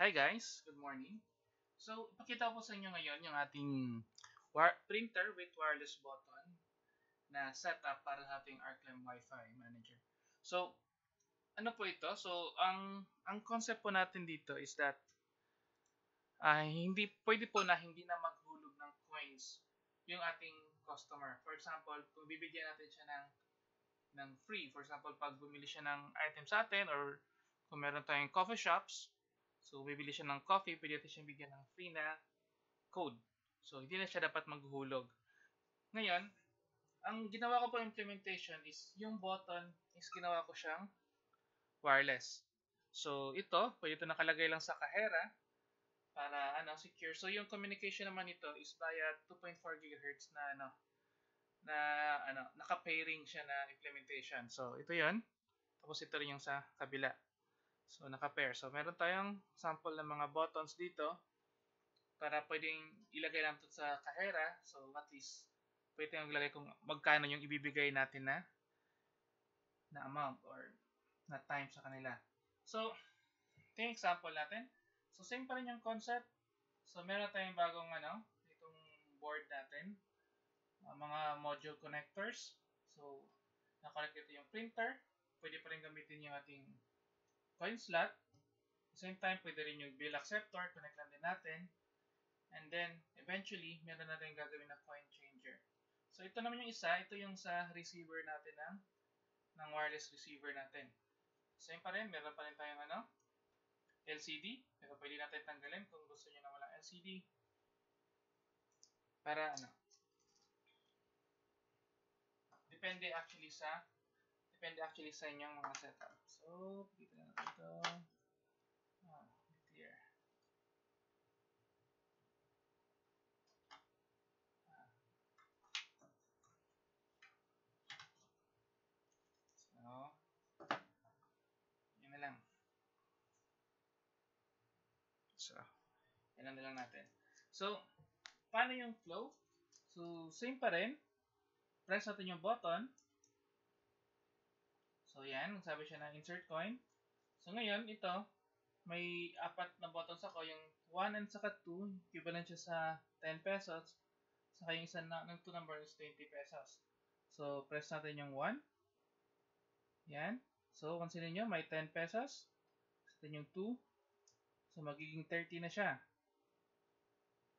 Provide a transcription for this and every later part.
Hi guys, good morning. So, ipakita ko sa inyo ngayon yung ating printer with wireless button na setup para sa ating Arclem Wi-Fi Manager. So, ano po ito? So, ang ang concept po natin dito is that uh, hindi pwede po na hindi na maghulog ng coins yung ating customer. For example, kung bibigyan natin siya ng ng free, for example, pag bumili siya ng item sa atin or kung meron tayong coffee shops, so bibili siya ng coffee, pwede natin siyang bigyan ng free na code. So, hindi na siya dapat maghuhulog. Ngayon, ang ginawa ko po implementation is yung button is ginawa ko siyang wireless. So, ito, pwede ito nakalagay lang sa kahera para ano, secure. So, yung communication naman nito is via 2.4 GHz na ano, na ano, naka-pairing siya na implementation. So, ito 'yon. Tapos ito rin yung sa kabila. So, naka-pair. So, meron tayong sample ng mga buttons dito para pwedeng ilagay lang ito sa kahera. So, at least pwede yung ilagay kung magkano yung ibibigay natin na na amount or na time sa kanila. So, ito yung example natin. So, same pa rin yung concept. So, meron tayong bagong ano, itong board natin uh, mga module connectors. So, nakalagay ito yung printer. Pwede pa rin gamitin yung ating coin slot. Same time, pwede rin yung bill acceptor. Connect lang din natin. And then, eventually, meron na rin gagawin na coin changer. So, ito naman yung isa. Ito yung sa receiver natin ng, ng wireless receiver natin. Same pa rin. Meron pa rin tayong ano, LCD. Pero pwede natin tanggalin kung gusto nyo na walang LCD. Para ano, depende actually sa depende actually sa inyong mga setup. So, dito na natin ito. Ah, clear. Ah. So, yun na lang. So, yun na lang natin. So, paano yung flow? So, same pa rin press natin yung button. So, yan. Sabi siya na insert coin. So, ngayon, ito, may apat na buttons ako. Yung 1 and saka 2, equivalent siya sa 10 pesos. Saka yung isa na, ng 2 number is 20 pesos. So, press natin yung 1. Yan. So, pansinin nyo, may 10 pesos. Then yung 2. So, magiging 30 na siya.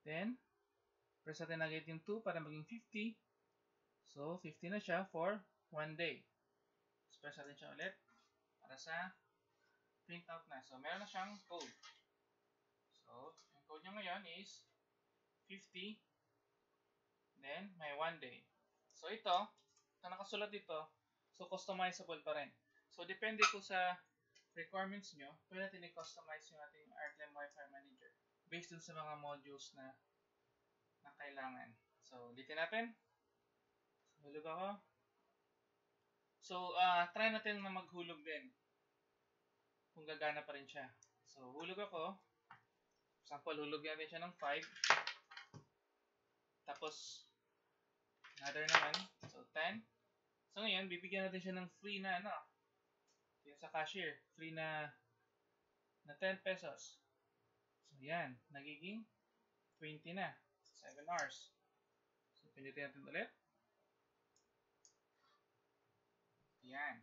Then, press natin agad yung 2 para maging 50. So, 50 na siya for one day. Express natin siya ulit para sa printout na. So, meron na siyang code. So, yung code niya ngayon is 50 then may one day. So, ito, ito nakasulat dito, so customizable pa rin. So, depende po sa requirements nyo, pwede natin i-customize yung ating Arclem Wi-Fi Manager based dun sa mga modules na na kailangan. So, ulitin natin. Hulog ako. So, uh, try natin na maghulog din. Kung gagana pa rin siya. So, hulog ako. Sample, hulog natin siya ng 5. Tapos, another naman. So, 10. So, ngayon, bibigyan natin siya ng free na ano. Yan sa cashier. Free na na 10 pesos. So, yan. Nagiging 20 na. 7 hours. So, pinitin natin ulit. Yan.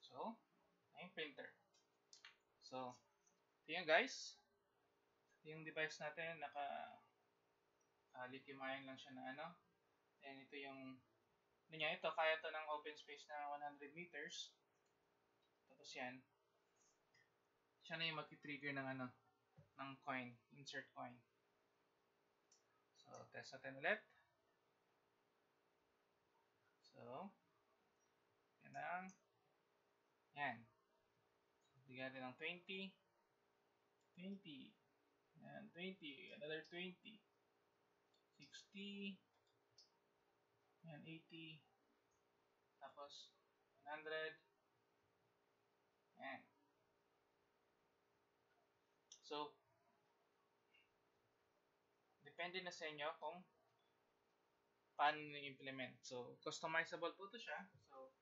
So, ayun printer. So, ito yan guys. Yung device natin. Naka uh, lithium ion lang siya na ano. And ito yung ano niya, ito, kaya to ng open space na 100 meters. Tapos yan. Siya na yung mag-trigger ng ano, ng coin, insert coin. So, test natin ulit. So, yan ang, yan. Bigyan natin ng 20, 20, yan, 20, another 20, 60, yan, 80, tapos 100, yan. So, depende na sa inyo kung paano i-implement. So, customizable po ito siya. So,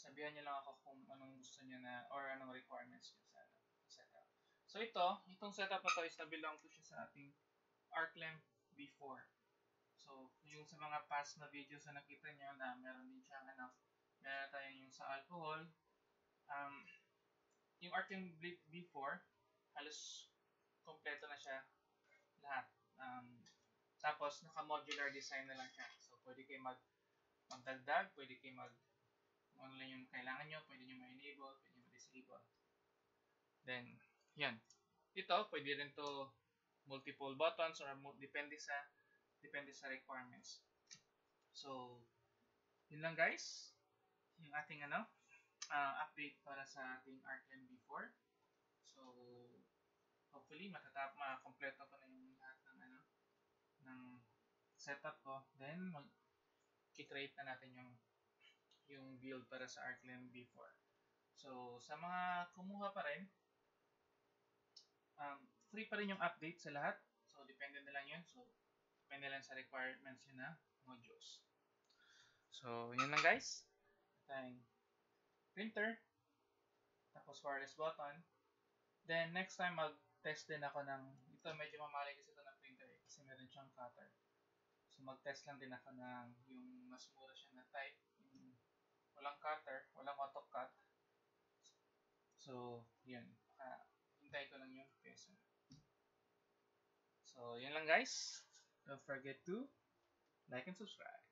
sabihan niyo lang ako kung anong gusto niya na or anong requirements niya sa setup. So ito, itong setup na to is na-belong to siya sa ating ArcLem V4. So, yung sa mga past na videos na nakita niyo na meron din siyang ano, meron tayong yung sa alcohol. Um, yung ArcLem V4, halos kompleto na siya lahat. Um, tapos, naka-modular design na lang siya. So, pwede kayo mag magdagdag, pwede kayo mag ano lang yung kailangan nyo, pwede nyo ma-enable, pwede nyo ma-disable. Then, yan. Ito, pwede rin to multiple buttons or depende sa depende sa requirements. So, yun lang guys. Yung ating ano, uh, update para sa ating ArcLM V4. So, hopefully matatap ma-kompleto ko na yung lahat ng ano ng setup ko. Then, mag create na natin yung yung build para sa ArcLem V4. So, sa mga kumuha pa rin, um, free pa rin yung update sa lahat. So, depende na lang yun. So, depende lang sa requirements yun na modules. So, yun lang guys. Tayong printer. Tapos wireless button. Then, next time mag-test din ako ng, ito medyo mamali kasi ito ng printer eh, kasi meron siyang cutter. So, mag-test lang din ako ng yung mas mura siya na type walang cutter, walang auto cut. So, yun. Hintay ko lang yung peso. So, yun lang guys. Don't forget to like and subscribe.